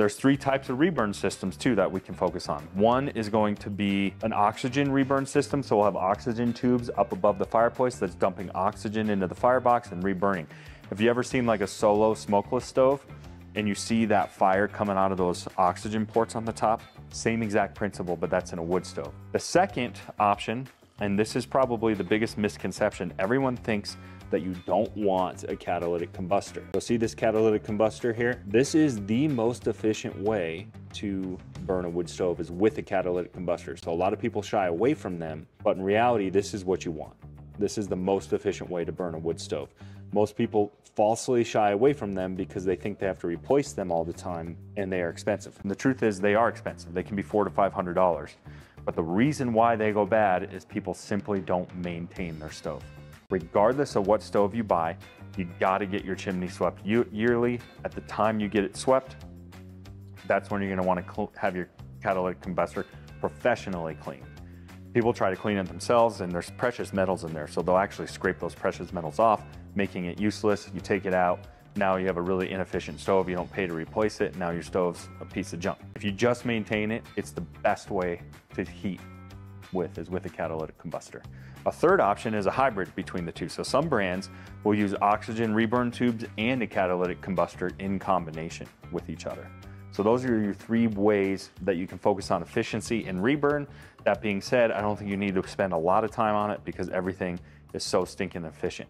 There's three types of reburn systems too that we can focus on. One is going to be an oxygen reburn system. So we'll have oxygen tubes up above the fireplace that's dumping oxygen into the firebox and reburning. Have you ever seen like a solo smokeless stove and you see that fire coming out of those oxygen ports on the top? Same exact principle, but that's in a wood stove. The second option, and this is probably the biggest misconception, everyone thinks that you don't want a catalytic combustor. So see this catalytic combustor here? This is the most efficient way to burn a wood stove is with a catalytic combustor. So a lot of people shy away from them, but in reality, this is what you want. This is the most efficient way to burn a wood stove. Most people falsely shy away from them because they think they have to replace them all the time and they are expensive. And the truth is they are expensive. They can be four to five hundred dollars. But the reason why they go bad is people simply don't maintain their stove. Regardless of what stove you buy, you gotta get your chimney swept yearly. At the time you get it swept, that's when you're gonna wanna have your catalytic combustor professionally cleaned. People try to clean it themselves and there's precious metals in there, so they'll actually scrape those precious metals off, making it useless. You take it out, now you have a really inefficient stove, you don't pay to replace it, now your stove's a piece of junk. If you just maintain it, it's the best way to heat with is with a catalytic combustor. A third option is a hybrid between the two. So some brands will use oxygen reburn tubes and a catalytic combustor in combination with each other. So those are your three ways that you can focus on efficiency and reburn. That being said, I don't think you need to spend a lot of time on it because everything is so stinking efficient.